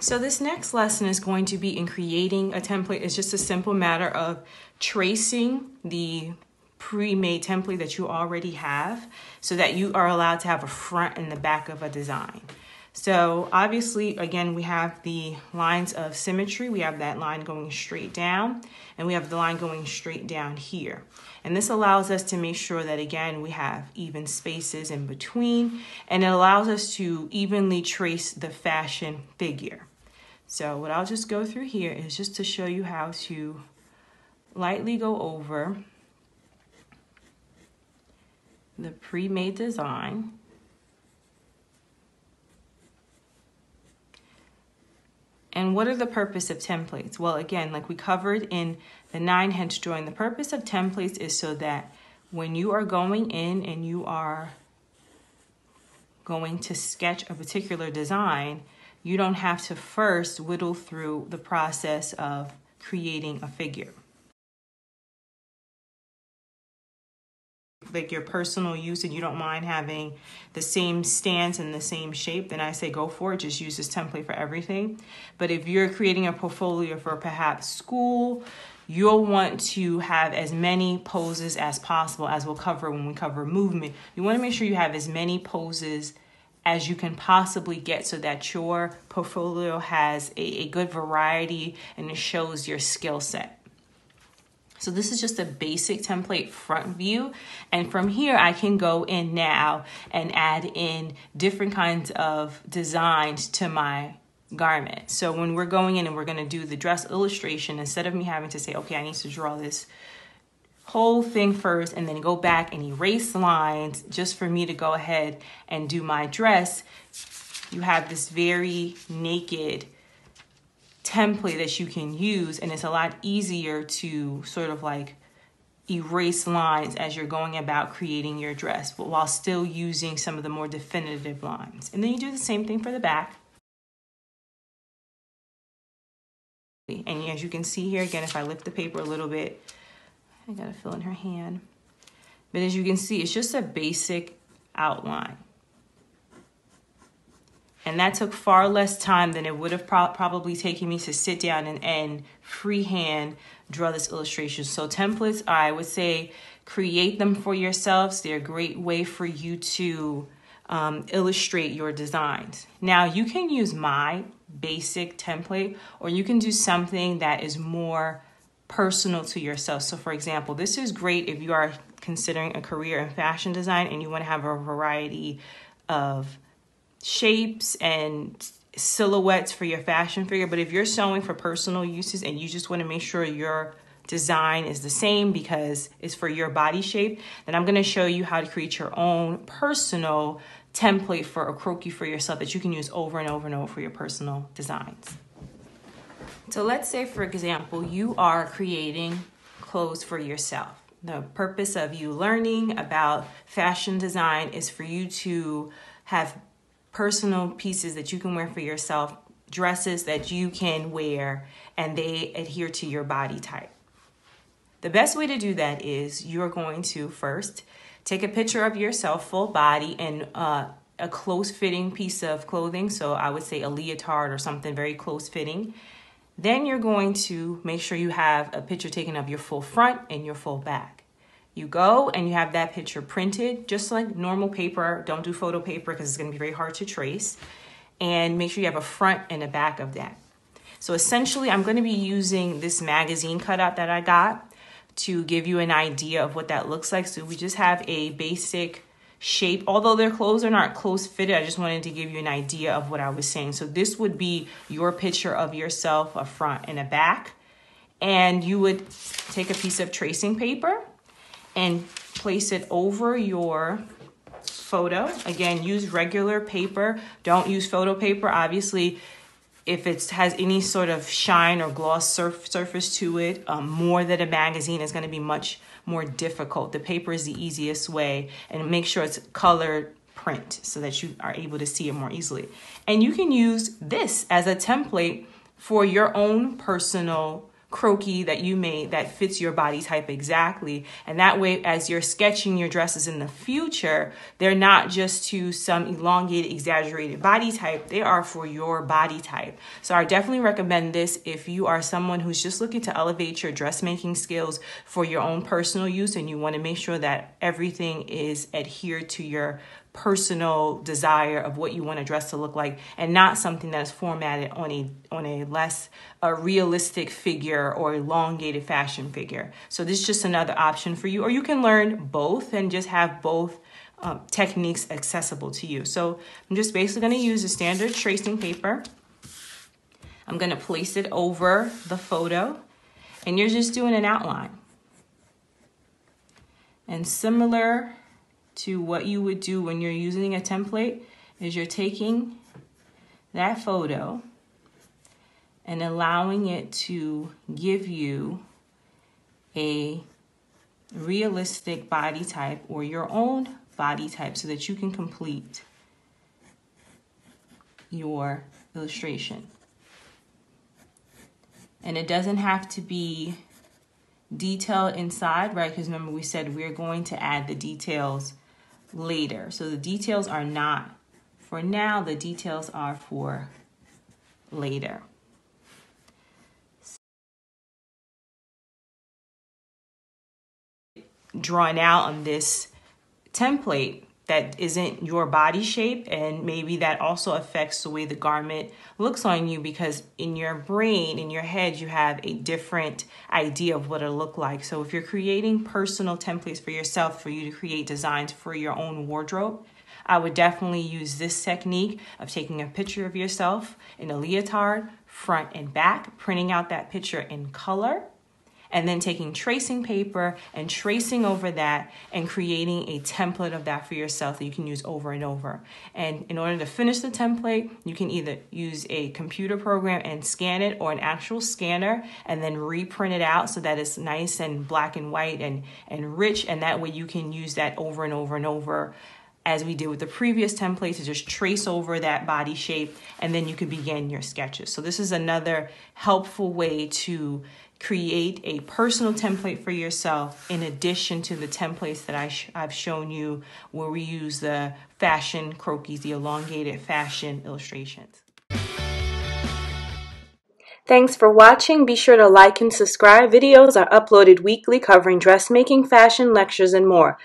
So this next lesson is going to be in creating a template. It's just a simple matter of tracing the pre-made template that you already have so that you are allowed to have a front and the back of a design. So obviously, again, we have the lines of symmetry. We have that line going straight down and we have the line going straight down here. And this allows us to make sure that again, we have even spaces in between and it allows us to evenly trace the fashion figure. So what I'll just go through here is just to show you how to lightly go over the pre-made design. And what are the purpose of templates? Well, again, like we covered in the nine heads drawing, the purpose of templates is so that when you are going in and you are going to sketch a particular design, you don't have to first whittle through the process of creating a figure. like your personal use and you don't mind having the same stance and the same shape, then I say go for it. Just use this template for everything. But if you're creating a portfolio for perhaps school, you'll want to have as many poses as possible as we'll cover when we cover movement. You want to make sure you have as many poses as you can possibly get so that your portfolio has a, a good variety and it shows your skill set. So this is just a basic template front view. And from here, I can go in now and add in different kinds of designs to my garment. So when we're going in and we're gonna do the dress illustration, instead of me having to say, okay, I need to draw this whole thing first and then go back and erase lines just for me to go ahead and do my dress, you have this very naked template that you can use and it's a lot easier to sort of like erase lines as you're going about creating your dress but while still using some of the more definitive lines. And then you do the same thing for the back. And as you can see here again if I lift the paper a little bit I gotta fill in her hand but as you can see it's just a basic outline and that took far less time than it would have pro probably taken me to sit down and, and freehand draw this illustration. So templates, I would say create them for yourselves. They're a great way for you to um, illustrate your designs. Now you can use my basic template or you can do something that is more personal to yourself. So for example, this is great if you are considering a career in fashion design and you want to have a variety of shapes and silhouettes for your fashion figure. But if you're sewing for personal uses and you just want to make sure your design is the same because it's for your body shape, then I'm going to show you how to create your own personal template for a croquis for yourself that you can use over and over and over for your personal designs. So let's say, for example, you are creating clothes for yourself. The purpose of you learning about fashion design is for you to have personal pieces that you can wear for yourself, dresses that you can wear, and they adhere to your body type. The best way to do that is you're going to first take a picture of yourself, full body, and uh, a close fitting piece of clothing. So I would say a leotard or something very close fitting. Then you're going to make sure you have a picture taken of your full front and your full back. You go and you have that picture printed just like normal paper. Don't do photo paper because it's going to be very hard to trace. And make sure you have a front and a back of that. So essentially, I'm going to be using this magazine cutout that I got to give you an idea of what that looks like. So we just have a basic shape. Although their clothes are not close fitted, I just wanted to give you an idea of what I was saying. So this would be your picture of yourself, a front and a back. And you would take a piece of tracing paper and place it over your photo. Again, use regular paper. Don't use photo paper. Obviously, if it has any sort of shine or gloss surf surface to it, um, more than a magazine is going to be much more difficult. The paper is the easiest way, and make sure it's colored print so that you are able to see it more easily. And you can use this as a template for your own personal croquis that you made that fits your body type exactly. And that way, as you're sketching your dresses in the future, they're not just to some elongated, exaggerated body type, they are for your body type. So I definitely recommend this if you are someone who's just looking to elevate your dressmaking skills for your own personal use and you want to make sure that everything is adhered to your personal desire of what you want a dress to look like and not something that is formatted on a on a less a realistic figure or elongated fashion figure. So this is just another option for you or you can learn both and just have both um, techniques accessible to you. So i'm just basically going to use a standard tracing paper. I'm going to place it over the photo and you're just doing an outline. And similar to what you would do when you're using a template is you're taking that photo and allowing it to give you a realistic body type or your own body type so that you can complete your illustration. And it doesn't have to be detailed inside, right? Because remember we said we're going to add the details later. So the details are not for now, the details are for later. Drawn out on this template that isn't your body shape and maybe that also affects the way the garment looks on you because in your brain in your head you have a different idea of what it'll look like. So if you're creating personal templates for yourself for you to create designs for your own wardrobe I would definitely use this technique of taking a picture of yourself in a leotard, front and back, printing out that picture in color, and then taking tracing paper and tracing over that and creating a template of that for yourself that you can use over and over. And in order to finish the template, you can either use a computer program and scan it or an actual scanner and then reprint it out so that it's nice and black and white and, and rich. And that way you can use that over and over and over as we did with the previous template to just trace over that body shape and then you can begin your sketches. So this is another helpful way to create a personal template for yourself in addition to the templates that I sh- I've shown you where we use the fashion croquis, the elongated fashion illustrations. Thanks for watching. Be sure to like and subscribe. Videos are uploaded weekly covering dressmaking, fashion, lectures, and more.